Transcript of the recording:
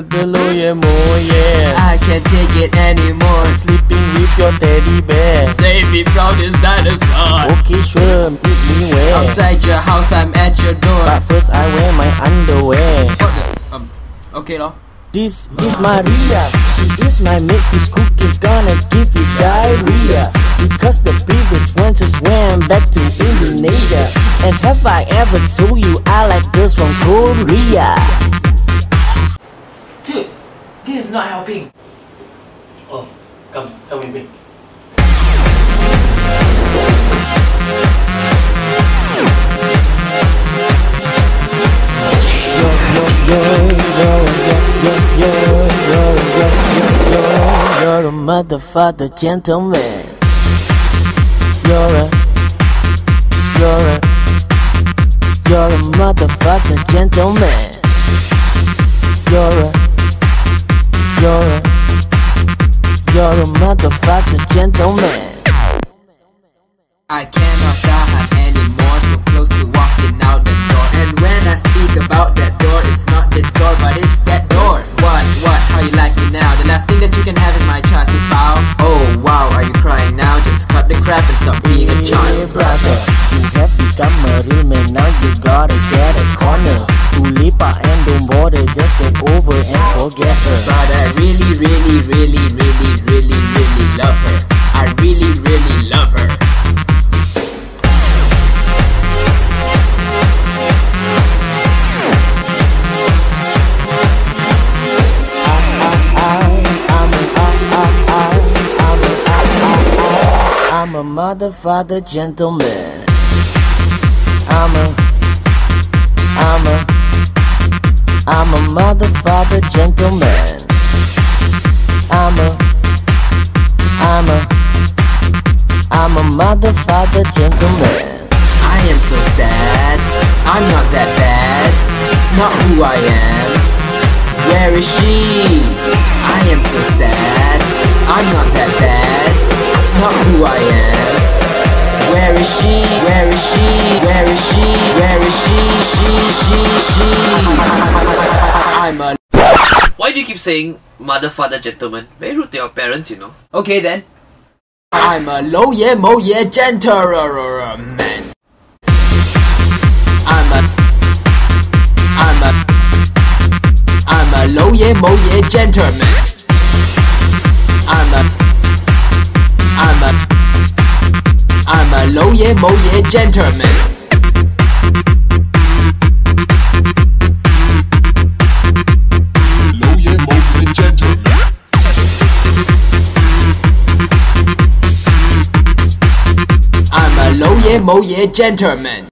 yeah, more yeah. I can't take it anymore. Sleeping with your teddy bear. Save me from this dinosaur. Okay, sure, meet me where? Outside your house, I'm at your door. But first I wear my underwear. What the? Um, okay, lor. This is Maria. She is my mate. This cookie's gonna give you diarrhea. Because the previous one just went back to Indonesia. And have I ever told you I like girls from Korea? Dude, this is not helping. Oh, come, come with me. You're a motherfucker gentleman. You're a, you're a, you're a motherfucker gentleman. You're a, you're a, you're a motherfucker gentleman. I cannot die stop being a Hey, child. brother, you have become a real man. Now you gotta get a corner. Tulipa and don't bother, just get over and forget her. But I really, really, really, really, really, really love a motherfucker gentleman. I'm a, I'm a, I'm a motherfucker gentleman. I'm a, I'm a, I'm a motherfucker gentleman. I am so sad. I'm not that bad. It's not who I am. Where is she? I am so sad. I'm not that bad. It's not who I am. Where is she? Where is she? Where is she? Where is she? She, she, she. I'm a. Why do you keep saying mother, father, gentleman? Very rude to your parents, you know. Okay then. I'm a low yeah mo yeah gentleman. I'm a I'm a I'm a low yeah mo yeah gentleman. A yeah mo yeah yeah, mo yeah, gentleman.